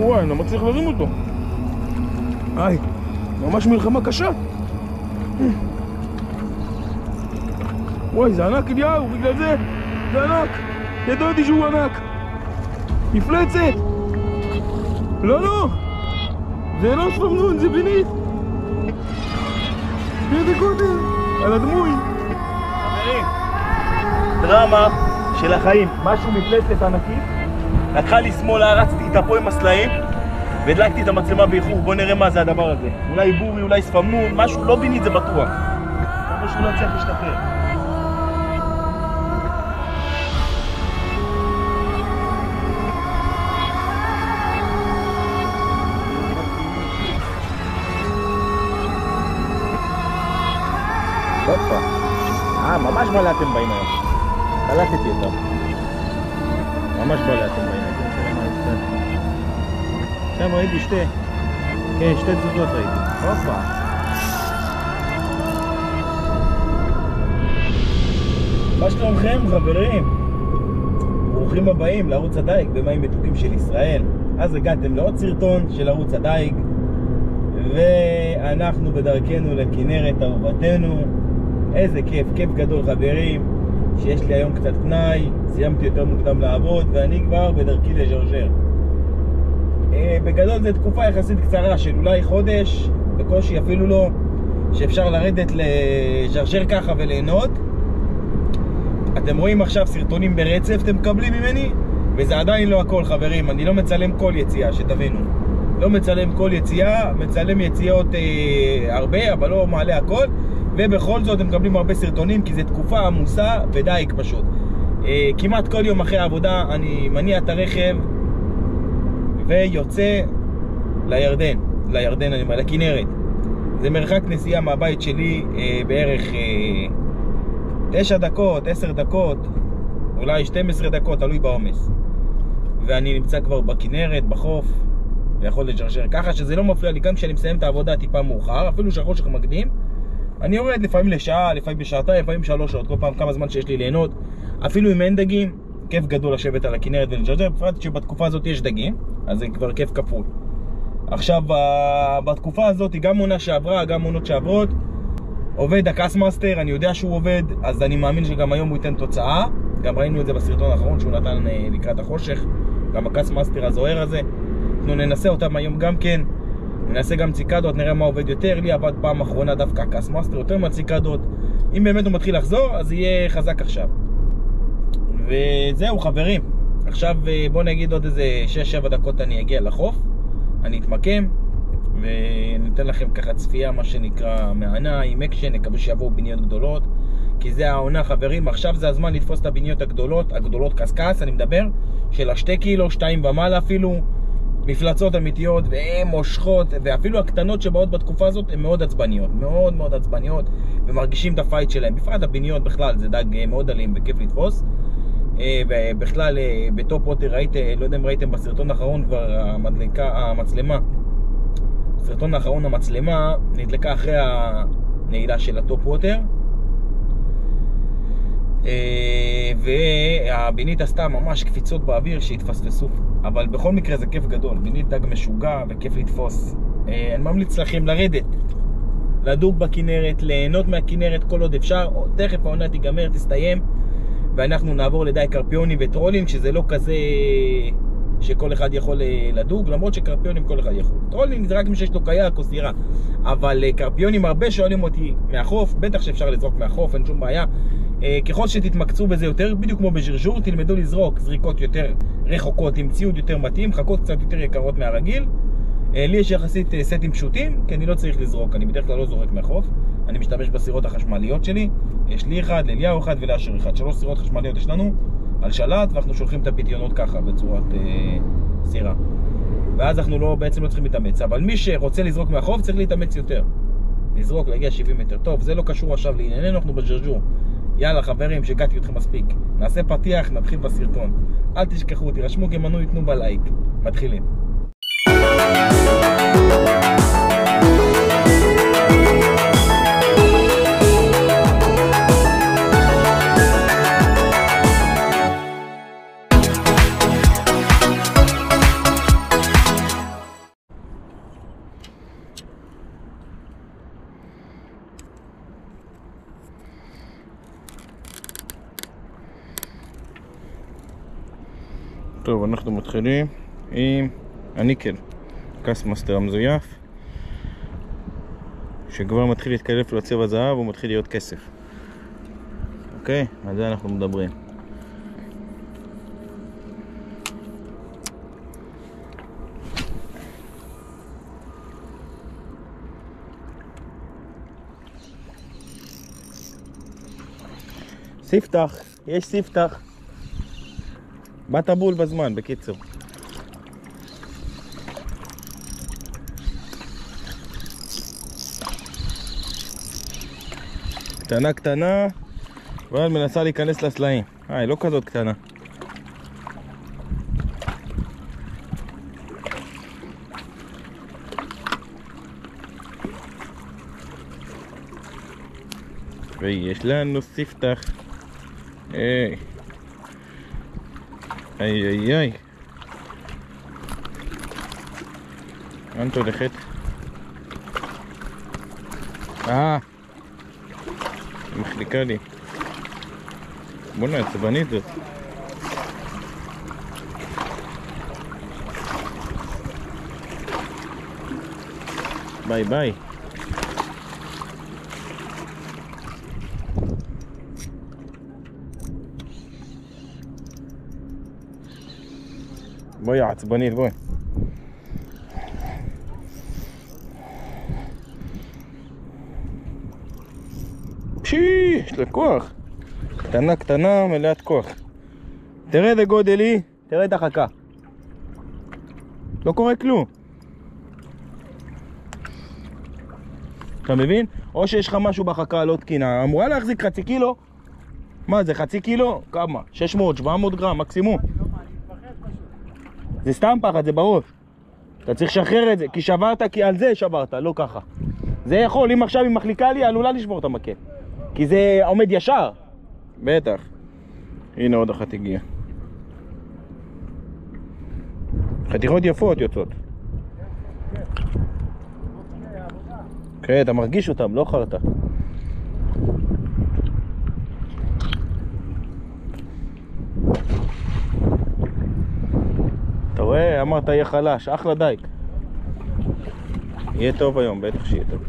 וואי, אני לא מצליח להרים אותו. היי, ממש מלחמה קשה. וואי, זה ענק אליהו, בגלל זה, זה ענק. ידעתי שהוא ענק. מפלצת! לא, לא! זה לא ספמנון, זה בנית! איזה גודל! על הדמוי! חברים, דרמה של החיים. משהו מפלצת ענקית, לקחה לי שמאלה, רצתי איתה פה עם הסלעים, והדלקתי את המצלמה באיחור, בוא נראה מה זה הדבר הזה. אולי בורי, אולי ספמנון, משהו, לא בינית זה בטוח. כמה שהוא לא יצליח להשתחרר. אה, ממש בלה אתם באים היום. קלטתי אותו. ממש בלה אתם באים שם ראיתי שתי. כן, שתי תזוזות ראיתי. הופה. מה שלומכם חברים? ברוכים הבאים לערוץ הדייג במים מתוקים של ישראל. אז הגעתם לעוד סרטון של ערוץ הדייג ואנחנו בדרכנו לכנרת אהובתנו. איזה כיף, כיף גדול חברים, שיש לי היום קצת פנאי, סיימתי יותר מוקדם לעבוד ואני כבר בדרכי לז'רז'ר. אה, בגדול זו תקופה יחסית קצרה של אולי חודש, בקושי אפילו לא, שאפשר לרדת לז'רז'ר ככה וליהנות. אתם רואים עכשיו סרטונים ברצף אתם מקבלים ממני וזה עדיין לא הכל חברים, אני לא מצלם כל יציאה, שתבינו. לא מצלם כל יציאה, מצלם יציאות אה, הרבה, אבל לא מעלה הכל ובכל זאת הם מקבלים הרבה סרטונים כי זו תקופה עמוסה ודייג פשוט. אה, כמעט כל יום אחרי העבודה אני מניע את הרכב ויוצא לירדן, לירדן, אני אומר, לכנרת. זה מרחק נסיעה מהבית שלי אה, בערך אה, 9 דקות, 10 דקות, אולי 12 דקות, תלוי בעומס. ואני נמצא כבר בכנרת, בחוף, ויכול לג'רשר ככה שזה לא מפריע לי גם כשאני מסיים את העבודה טיפה מאוחר, אפילו שהחושך מקדים. אני יורד לפעמים לשעה, לפעמים לשעתיים, לפעמים שלוש שעות, כל פעם כמה זמן שיש לי ליהנות. אפילו אם אין דגים, כיף גדול לשבת על הכנרת ולג'רשר, בפרט שבתקופה הזאת יש דגים, אז זה כבר כיף כפול. עכשיו, בתקופה הזאת, גם עונה שעברה, גם עונות שעברות, עובד ה Kastmaster, אני יודע שהוא עובד, אז אני מאמין שגם היום הוא ייתן תוצאה. גם ראינו את זה בסרטון האחרון שהוא נתן אה, לקראת החושך, גם ה Kastmaster הזוהר הזה. אנחנו ננסה אותם היום גם כן. ננסה גם ציקדות, נראה מה עובד יותר. לי עבד פעם אחרונה דווקא ה Kastmaster יותר מהציקדות. אם באמת הוא מתחיל לחזור, אז יהיה חזק עכשיו. וזהו חברים, עכשיו אה, בוא נגיד עוד איזה 6-7 דקות אני אגיע לחוף, אני אתמקם וניתן לכם ככה צפייה מה שנקרא מענה עם אקשן, נקווה שיבואו ביניות גדולות כי זה העונה חברים, עכשיו זה הזמן לתפוס את הביניות הגדולות, הגדולות קסקס אני מדבר, של השתי קילו, שתיים ומעלה אפילו מפלצות אמיתיות והן מושכות ואפילו הקטנות שבאות בתקופה הזאת הן מאוד עצבניות, מאוד מאוד עצבניות ומרגישים את ה fight שלהם, בפרט הביניות בכלל זה דג אה, מאוד אלים וכיף לתפוס אה, ובכלל אה, ב top water ראיתם, לא יודע אם ראיתם בסרטון האחרון כבר המדלקה, המצלמה. בסרטון האחרון המצלמה נדלקה אחרי הנעילה של ה top water. והבינית עשתה ממש קפיצות באוויר שהתפספסו. אבל בכל מקרה זה כיף גדול, בינית דג משוגע וכיף לתפוס. אני ממליץ לכם לרדת. לדוג בכנרת, ליהנות מהכנרת כל עוד אפשר. תכף העונה תיגמר, תסתיים ואנחנו נעבור לדי קרפיונים וטרולים שזה לא כזה שכל אחד יכול לדוג, למרות שקרפיונים כל אחד יכול. טרולים זה רק מי שיש לו קייק או סירה. אבל קרפיונים הרבה שואלים אותי מהחוף, בטח שאפשר לזרוק מהחוף, אין שום בעיה. ככל שתתמקצו בזה יותר, בדיוק כמו בז'רז'ור, תלמדו לזרוק זריקות יותר רחוקות עם ציוד יותר מתאים, חכות קצת יותר יקרות מהרגיל. לי יש יחסית סטים פשוטים, כי אני לא צריך לזרוק, אני בדרך כלל לא זורק מהחוף. אני משתמש בסירות החשמליות שלי, יש לי אחד, לאליהו אחד ולאשר אחד. שלוש סירות חשמליות יש לנו. על שלט, ואנחנו שולחים את הפיתיונות ככה בצורת אה, סירה. ואז אנחנו לא, בעצם לא צריכים להתאמץ. אבל מי שרוצה לזרוק מהחוף צריך להתאמץ יותר. לזרוק, להגיע 70 מטר. טוב, זה לא קשור עכשיו לענייננו, אנחנו בז'רג'ור. יאללה חברים, שהגעתי אתכם מספיק. נעשה פתיח, נתחיל בסרטון. אל תשכחו, תירשמו כמנוי, תנו בלייק. מתחילים. טוב, אנחנו מתחילים עם הניקל, Kastmaster המזויף, שכבר מתחיל להתקלף לו צבע זהב, הוא מתחיל להיות כסף. אוקיי? על זה אנחנו מדברים. ספתח, יש ספתח. באת בול בזמן, בקיצור. קטנה קטנה, אבל מנסה להיכנס לסלעים. אה, היא לא כזאת קטנה. ויש לנו ספתח. היי. איי איי איי. לאן את הולכת? אה. היא מחליקה לי. בוא'נה, עצבנית זאת. ביי ביי. בואי עצבנית, בואי. פשי, יש לה כוח. קטנה קטנה, מלאת כוח. תראה איזה גודל היא, תראה את החכה. לא קורה כלום. אתה מבין? או שיש לך משהו בחכה לא תקינה, אמורה להחזיק חצי קילו. מה זה, חצי קילו? כמה? 600, 700 גרם מקסימום. זה סתם פחד, זה בראש. אתה צריך לשחרר את זה, כי שברת, כי על זה שברת, לא ככה. זה יכול, אם עכשיו היא מחליקה לי, עלולה לשבור את המקל. כי זה עומד ישר. בטח. הנה עוד אחת הגיעה. חתיכות יפות יוצאות. כן, אתה מרגיש אותם, לא חרטא. אמרת יהיה חלש, אחלה דייק. יהיה טוב היום, בטח שיהיה טוב.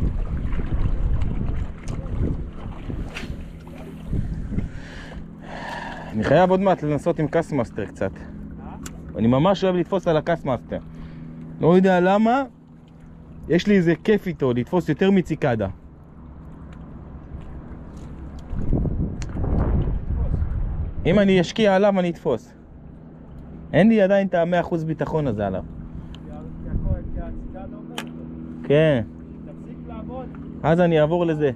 אני חייב עוד מעט לנסות עם Kastmaster קצת. אני ממש אוהב לתפוס על ה Kastmaster. לא יודע למה, יש לי איזה כיף איתו, לתפוס יותר מציקדה. אם אני אשקיע עליו אני אתפוס. אין לי עדיין את המאה אחוז ביטחון הזה עליו. כן. אז אני אעבור לזה.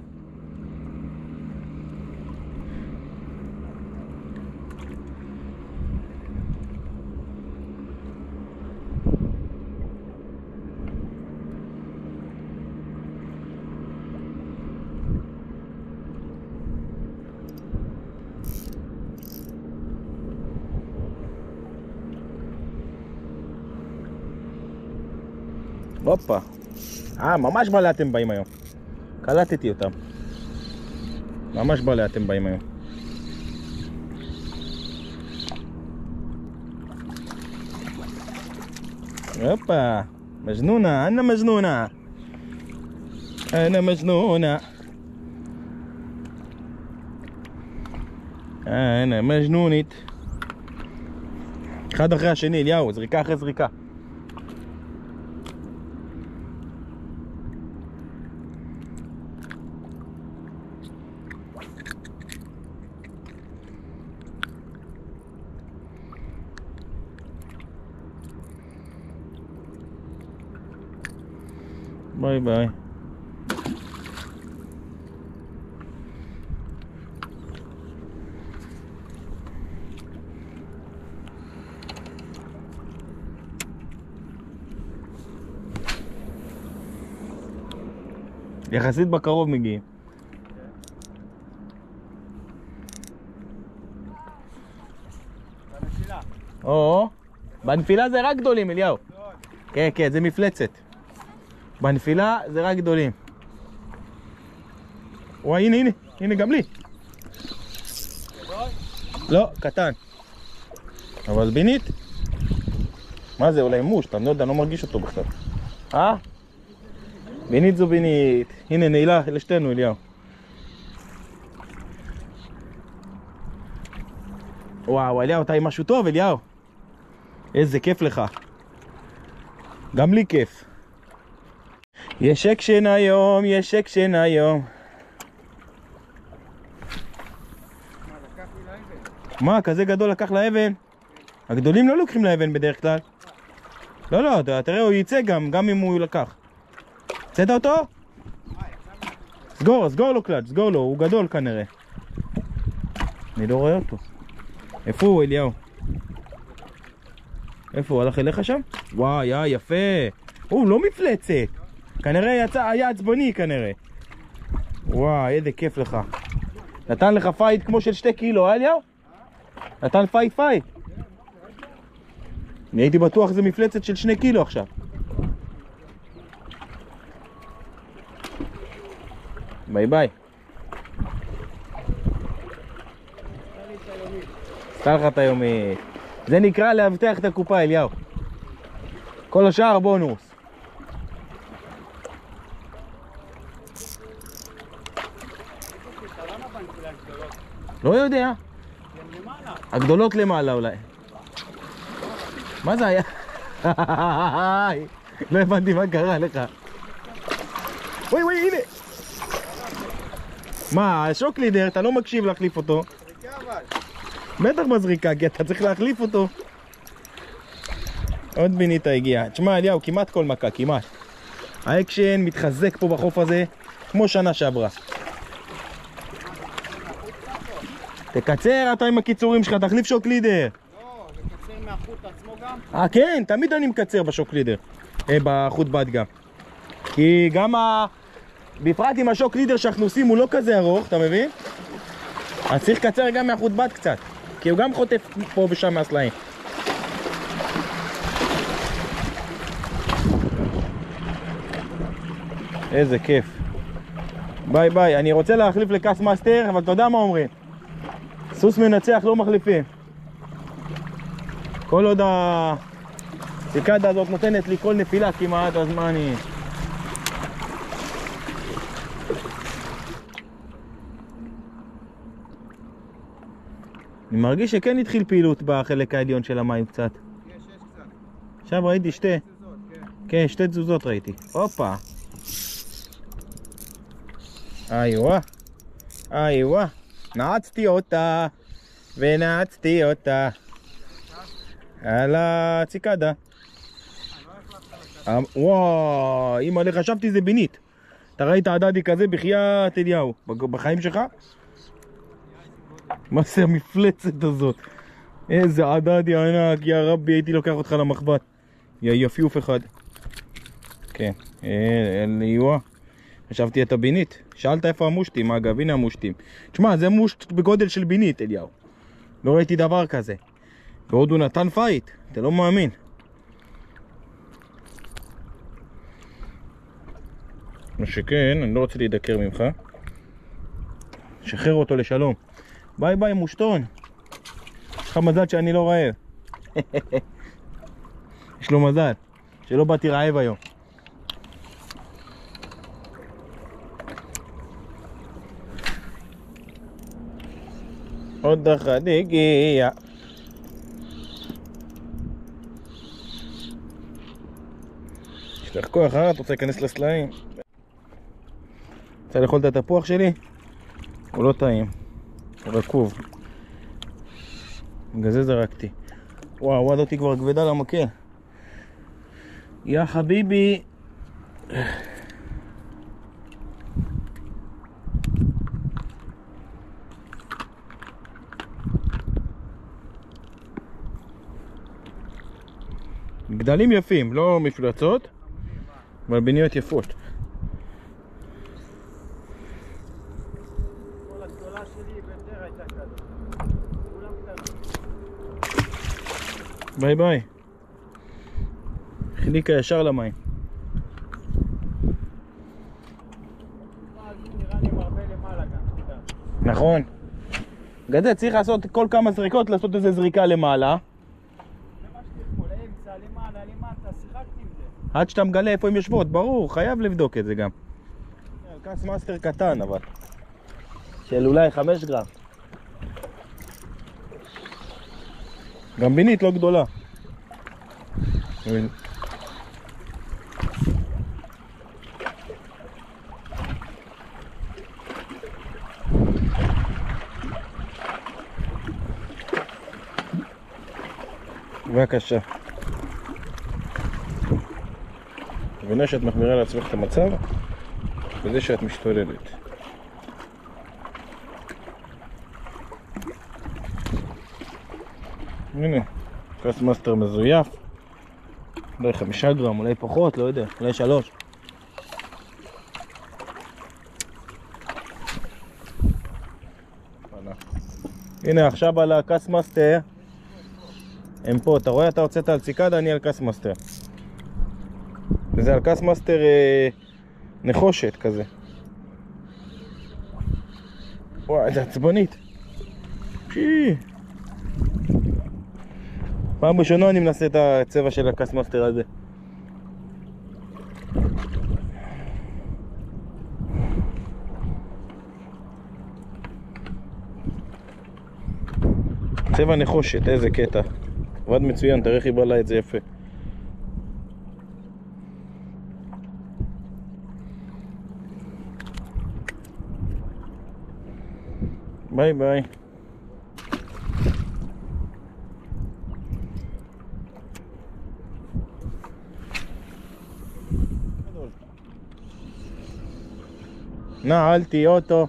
הופה. אה, ממש בלט אתם באים היום. קלטתי אותם. ממש בלט אתם באים היום. הופה. מג'נונה, אנה מג'נונה. אנה מג'נונה. אנה מג'נונית. אחד אחרי השני, אליהו, זריקה אחרי זריקה. ביי ביי. יחסית בקרוב מגיעים. או, בנפילה זה רק גדולים, אליהו. כן, כן, זה מפלצת. בנפילה זה רק גדולים. וואי, הנה, הנה, הנה, גם לי. לא, קטן. אבל בינית? מה זה, אולי מוש, אתה לא יודע, אני לא מרגיש אותו בכלל. אה? בינית זו בינית. הנה, נעילה לשתינו, אליהו. וואו, אליהו, אתה עם משהו טוב, אליהו. איזה כיף לך. גם לי כיף. יש אקשן היום, יש אקשן היום. מה, כזה גדול לקח לאבן? הגדולים לא לוקחים לאבן בדרך כלל. לא, לא, תראה, הוא יצא גם, גם אם הוא לקח. הוצאת אותו? סגור, סגור לו קלט, סגור לו, הוא גדול כנראה. אני לא רואה אותו. איפה הוא, אליהו? איפה הוא הלך אליך שם? וואי, אה, יפה. הוא לא מפלצת. כנראה יצא, היה עצבני כנראה. וואי, איזה כיף לך. נתן לך fight כמו של שתי קילו, אה אליהו? נתן fight fight. אני הייתי בטוח זה מפלצת של שני קילו עכשיו. ביי ביי. עשתה לך את היומית. זה נקרא לאבטח את הקופה, אליהו. כל השאר בונוס. לא יודע. הגדולות למעלה אולי. מה זה היה? לא הבנתי מה קרה לך. וואי וואי הנה! מה, ה shock leader, אתה לא מקשיב להחליף אותו. בטח בזריקה, כי אתה צריך להחליף אותו. עוד בינית הגיעה. תשמע, אליהו, כמעט כל מכה, כמעט. האקשן מתחזק פה בחוף הזה, כמו שנה שעברה. תקצר אתה עם הקיצורים שלך, תחליף שוקלידר. לא, לקצר מהחוט עצמו גם? אה כן, תמיד אני מקצר בשוקלידר. אה, בחוט בד גם. כי גם ה... בפרט עם השוק לידר שאנחנו עושים הוא לא כזה ארוך, אתה מבין? אז צריך לקצר גם מהחוט בד קצת. כי הוא גם חוטף פה ושם מהסלעים. איזה כיף. ביי ביי. אני רוצה להחליף ל Kastmaster, אבל אתה יודע מה אומרים? סוס מנצח לא מחליפים. כל עוד הציקדה הזאת נותנת לי כל נפילה כמעט, אז מה אני... אני מרגיש שכן התחיל פעילות בחלק העליון של המים קצת. עכשיו ראיתי שתי, כן. כן, שתי תזוזות ראיתי. הופה. איי וואה. איי וואה. נעצתי אותה. ונעצתי אותה. על הציקדה. וואו, אימא'לה, חשבתי זה בינית. אתה ראית הדדי כזה בחייאת אליהו, בחיים שלך? מה זה המפלצת הזאת? איזה עדדי ענק, יא רבי, הייתי לוקח אותך למחבת. יא יפיוף אחד. כן, אליהו. חשבתי את הבינית. שאלת איפה המושטים, אגב, הנה המושטים. תשמע, זה מושט בגודל של בינית, אליהו. לא ראיתי דבר כזה. ועוד הוא נתן fight, אתה לא מאמין. מה שכן, אני לא רוצה להידקר ממך. שחרר אותו לשלום. ביי ביי מושטון. יש לך מזל שאני לא רעב. יש לו מזל, שלא באתי רעב היום. עוד אחד הגיע. יש לך כוח, אה? את רוצה להיכנס לסלעים? רוצה לאכול את התפוח שלי? הוא לא טעים. הוא רקוב. בגלל זה זרקתי. וואו, הזאתי כבר כבדה למקל. יא חביבי. גדלים יפים, לא מפלצות, אבל ביניות יפות. ביי ביי. חיליקה ישר למים. נכון. זה צריך לעשות כל כמה זריקות, לעשות איזה זריקה למעלה, למעלה, למטה, שיחקתי עם זה. עד שאתה מגלה איפה הן יושבות, ברור, חייב לבדוק את זה גם. Kastmaster קטן אבל. של אולי 5 גרם. גם בינית לא גדולה. בבקשה. מבינה שאת מחמירה לעצמך את המצב בזה שאת משתוללת. הנה, כוס מאסטר מזויף. אולי חמישה גרם, אולי פחות, לא יודע, אולי שלוש. הנה עכשיו על ה Kastmaster הם פה, אתה רואה? אתה הוצאת על ציקדה, אני על Kastmaster וזה על Kastmaster אה, נחושת כזה וואי, זה עצבנית. פעם ראשונה אני מנסה את הצבע של ה Kastmaster הזה צבע נחושת, איזה קטע. עבד מצוין, תראה איך היא בלעה את זה יפה. ביי ביי. תהיה אוטו.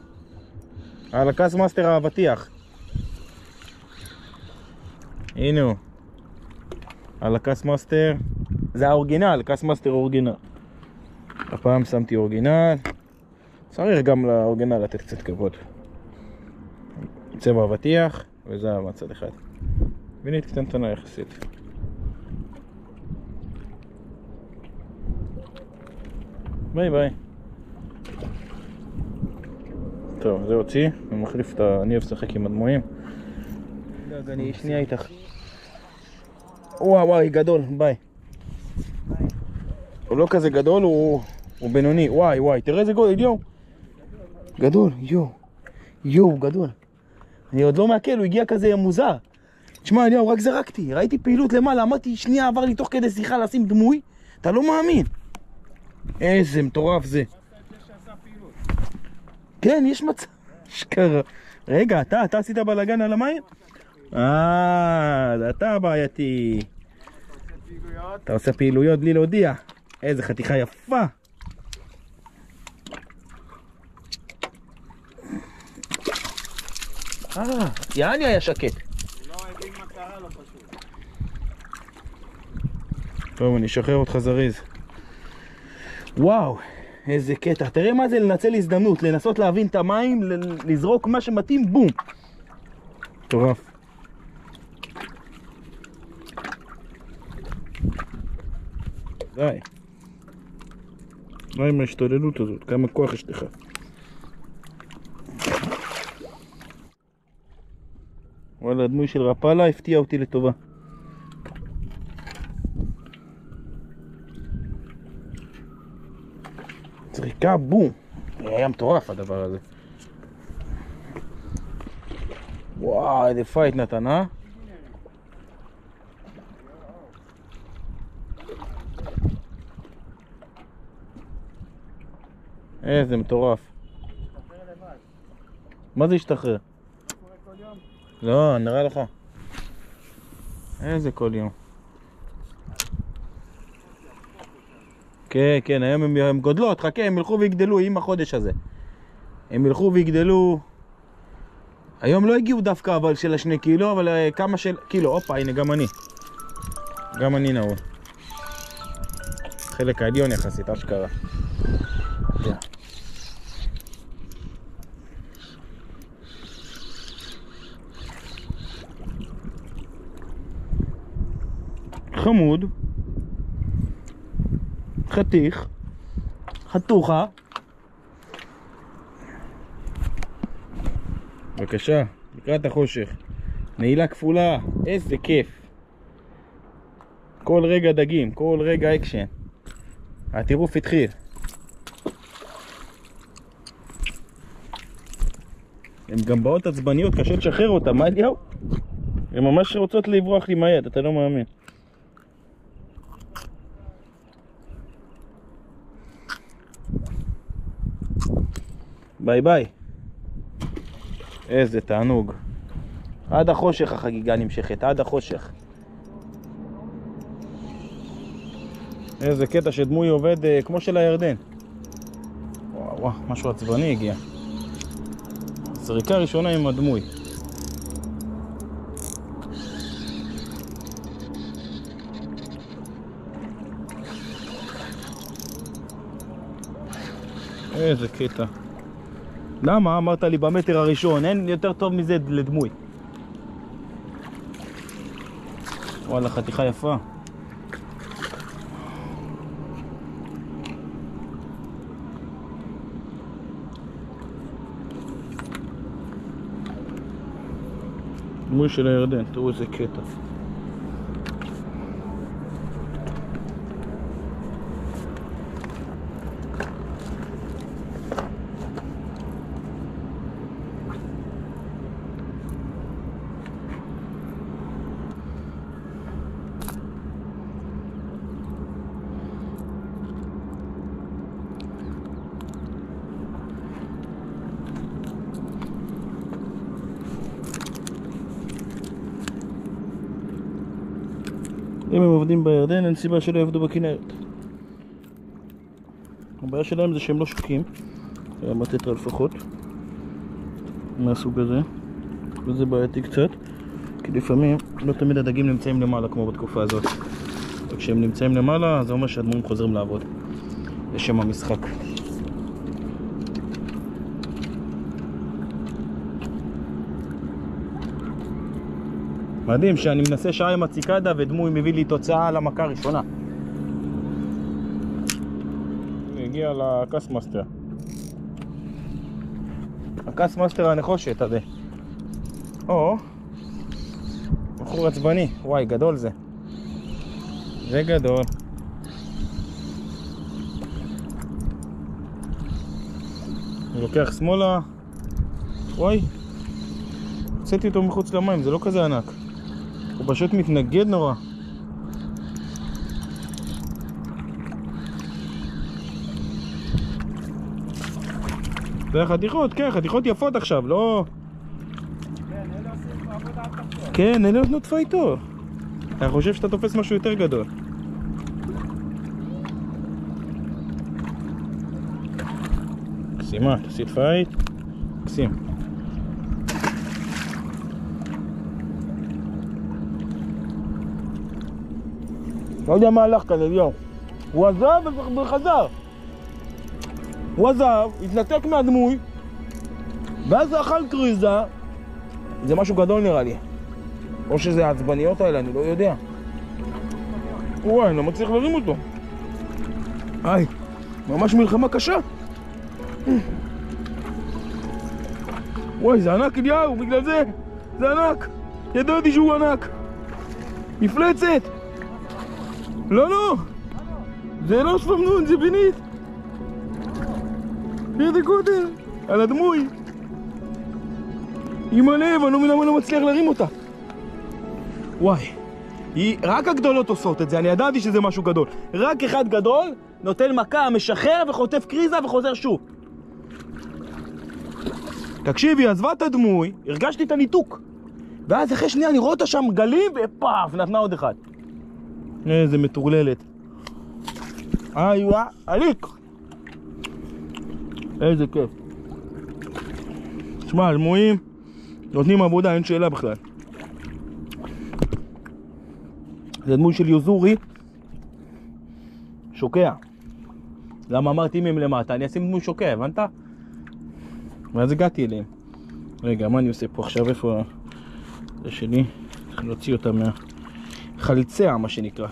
על ה Kastmaster האבטיח. הנה הוא. על ה Kastmaster. זה האורגינל, Kastmaster אורגינל. הפעם שמתי אורגינל. צריך גם לאורגינל לתת קצת כבוד. צבע אבטיח, וזה מהצד אחד. בינית קטנטנה יחסית. ביי ביי. טוב, זה הוציא, אני מחליף את ה... אני אוהב לשחק עם הדמויים. רגע, אני שנייה איתך. וואו וואי, גדול, ביי. הוא לא כזה גדול, הוא, הוא בינוני. וואי וואי, תראה איזה גודל, יואו. גדול, יואו. יואו, גדול. אני עוד לא מעכל, הוא הגיע כזה מוזר. תשמע, אליהו, רק זרקתי, ראיתי פעילות למעלה, אמרתי, שנייה עבר לי תוך כדי שיחה לשים דמוי, אתה לא מאמין. איזה מטורף זה. כן, יש מצב. אשכרה. רגע, אתה, אתה עשית בלאגן על המים? אה, אתה הבעייתי. אתה עושה פעילויות בלי להודיע. איזה חתיכה יפה. אה, יעני היה שקט. טוב, אני אשחרר אותך זריז. וואו, איזה קטע. תראה מה זה לנצל הזדמנות, לנסות להבין את המים, לזרוק מה שמתאים, בום. מטורף. די. מה עם ההשתוללות הזאת? כמה כוח יש לך? וואלה, הדמוי של רפאלה הפתיע אותי לטובה. זריקה, בום. היה מטורף הדבר הזה. וואו, איזה פייט נתן, אה? איזה מטורף. מה זה השתחרר? לא, נראה לך. איזה כל יום. כן, כן, היום הם, הם גודלות, חכה, הם ילכו ויגדלו עם החודש הזה. הם ילכו ויגדלו... היום לא הגיעו דווקא אבל של השני קילו, אבל אה, כמה של... קילו, הופה, הנה גם אני. גם אני נעול. חלק העליון יחסית, אשכרה. חמוד, חתיך, חתוכה. בבקשה, לקראת החושך. נעילה כפולה, איזה כיף. כל רגע דגים, כל רגע אקשן. הטירוף התחיל. הן גם באות עצבניות, קשה לשחרר אותן, מה אליהו? הן ממש רוצות לברוח לי מהיד, אתה לא מאמין. ביי ביי. איזה תענוג. עד החושך החגיגה נמשכת, עד החושך. איזה קטע שדמוי עובד אה, כמו של הירדן. וואו, וואו, משהו עצבני הגיע. זריקה ראשונה עם הדמוי. איזה קטע. למה? אמרת לי במטר הראשון, אין יותר טוב מזה לדמוי. וואלה, חתיכה יפה. דמוי של הירדן, תראו איזה קטע. אם הם עובדים בירדן, אין סיבה שלא יעבדו בכנרת. הבעיה שלהם זה שהם לא שוקים, בטטרה לפחות, מהסוג הזה, וזה בעייתי קצת, כי לפעמים לא תמיד הדגים נמצאים למעלה כמו בתקופה הזאת. וכשהם נמצאים למעלה, זה אומר שהדמויים חוזרים לעבוד. לשם המשחק. מדהים שאני מנסה שעה עם הציקדה ודמוי מביא לי תוצאה על המכה הראשונה. הגיע ל Kastmaster. ה Kastmaster הנחושת הזה. או, בחור עצבני, וואי, גדול זה. זה גדול. הוא לוקח שמאלה, וואי, הוצאתי אותו מחוץ למים, זה לא כזה ענק. הוא פשוט מתנגד נורא. זה חתיכות, כן, חתיכות יפות עכשיו, לא... כן, אלה נותנות פייטו. אתה חושב שאתה תופס משהו יותר גדול. מקסימה, תעשית פייט. לא יודע מה הלך כאן, אליהו. הוא עזב וחזר. הוא עזב, התנתק מהדמוי, ואז אכל קריזה. זה משהו גדול נראה לי. או שזה העצבניות האלה, אני לא יודע. וואי, אני לא מצליח להרים אותו. היי, ממש מלחמה קשה. וואי, זה ענק אליהו, בגלל זה. זה ענק. ידעתי שהוא ענק. מפלצת. לא, לא. זה לא ספמנון, זה בנית. איזה גודל. על הדמוי. עם הלב, אני לא מבין למה לא מצליח להרים אותה. וואי. היא, רק הגדולות עושות את זה, אני ידעתי שזה משהו גדול. רק אחד גדול נותן מכה, משחרר וחוטף קריזה וחוזר שוב. תקשיבי, עזבה את הדמוי, הרגשתי את הניתוק. ואז אחרי שנייה אני רואה אותה שם גלים, ופאף, נתנה עוד אחד. איזה מטורללת. איי וואה, עליק! איזה כיף. תשמע, אלמויים נותנים עבודה, אין שאלה בכלל. זה דמוי של יוזורי שוקע. למה אמרתי אם הם למטה? אני אשים דמוי שוקע, הבנת? ואז הגעתי אליהם. רגע, מה אני עושה פה עכשיו? איפה זה שלי? צריך להוציא אותה מהחלציה, מה שנקרא.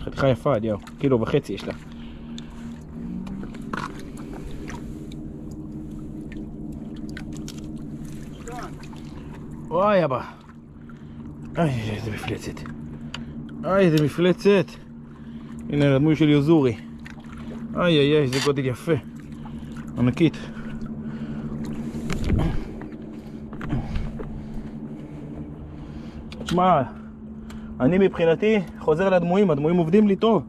חתיכה יפה, אליהו. קילו וחצי יש לה. וואי אבא. איי, איזה מפלצת. איי, איזה מפלצת. הנה הדמוי של יוזורי. איי איי איי, איזה גודל יפה. ענקית. תשמע, אני מבחינתי חוזר לדמויים, הדמויים עובדים לי טוב.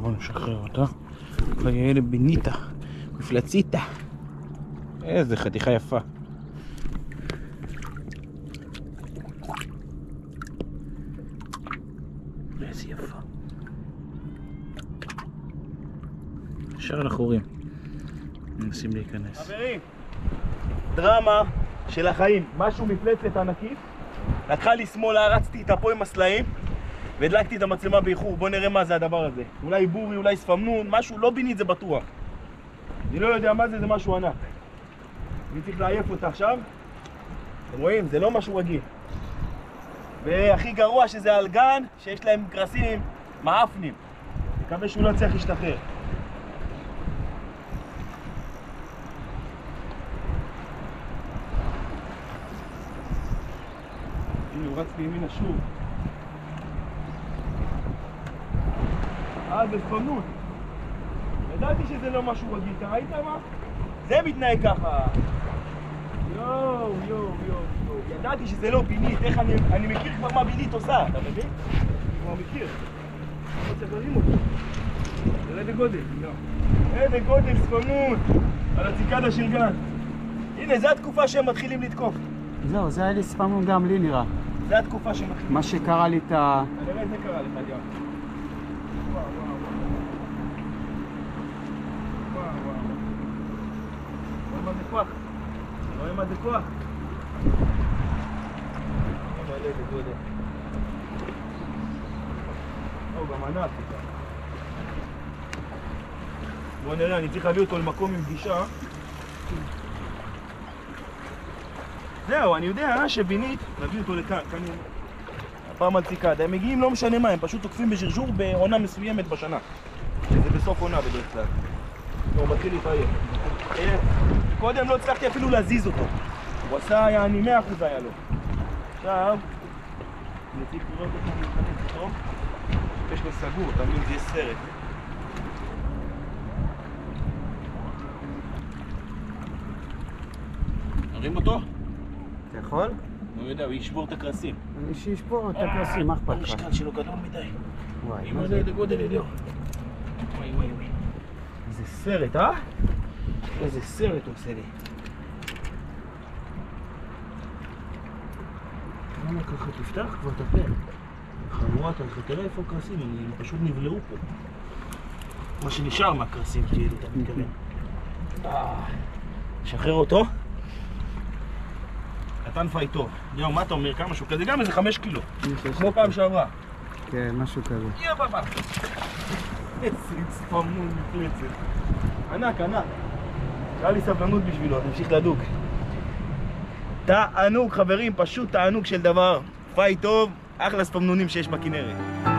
יאללה בוא נשחרר אותה. ויאלה בניטה, מפלציתה. איזה חתיכה יפה. איזה יפה. ישר לחורים. מנסים להיכנס. חברים, דרמה של החיים. משהו מפלצת ענקית. לקחה לי שמאלה, רצתי איתה פה עם הסלעים והדלקתי את המצלמה באיחור. בוא נראה מה זה הדבר הזה. אולי בורי, אולי ספמנון, משהו, לא בינית זה בטוח. אני לא יודע מה זה, זה משהו ענק. אני צריך לעייף אותה עכשיו. אתם רואים? זה לא משהו רגיל. והכי גרוע שזה על גן שיש להם קרסים מעפנים. מקווה שהוא לא יצליח להשתחרר. הנה, הוא רץ לימינה שוב. אה, זה ספנות. ידעתי שזה לא משהו רגיל, אתה ראית מה? זה מתנהג ככה. יואו, יואו, יואו, יואו. ידעתי שזה לא בינית, איך אני, אני מכיר כבר מה בינית עושה, אתה מבין? אני כבר מכיר. לא צריך להרים אותו. תראה איזה גודל. איזה גודל ספנות על הציקדה של גן. הנה, זו התקופה שהם מתחילים לתקוף. זהו, זה היה לי ספמון גם לי נראה. זו התקופה שהם מתחילים. מה שקרה לי את ה... כנראה זה קרה לך גם. וואו, וואו, וואו. וואו, וואו. רואה מה זה כוח? רואה מה זה כוח? בוא נראה, אני צריך להביא אותו למקום עם גישה. זהו, אני יודע שבינית, נביא אותו לכאן, כאן הוא... הפעם על ציקדה, הם מגיעים לא משנה מה, הם פשוט תוקפים בשרשור בעונה מסוימת בשנה. שזה בסוף עונה בדרך כלל. הוא מתחיל להתעייף. אה, קודם לא הצלחתי אפילו להזיז אותו. הוא עשה, יעני, 100% היה לו. עכשיו, אני צריך לראות איך אני מתחלק איתו. יש לו סגור, אתה מבין? זה יהיה סרט. נרים אותו? אתה יכול? הוא יודע, הוא ישבור את הקרסים. אני שישבור את הכרסים, מה אכפת לך? המשקל שלו גדול מדי. וואי, מה זה זה? גודל אליו. וואי וואי וואי. איזה סרט, אה? איזה סרט הוא עושה לי. למה ככה? תפתח כבר את הפה. חבורת, אתה תראה איפה הקרסים, הם פשוט נבלעו פה. מה שנשאר מהקרסים, כאילו, אתה מתכוון. אה, שחרר אותו. נתן fight טוב. יואו, מה אתה אומר? כמה שהוא כזה? גם איזה חמש קילו. כמו פעם שעברה. כן, משהו כזה. יא בבא. איזה שפמנון מפלצת. ענק, ענק. היה לי סבלנות בשבילו, תמשיך לדוג. תענוג, חברים, פשוט תענוג של דבר. פייט טוב, אחלה ספמנונים שיש בכנרת.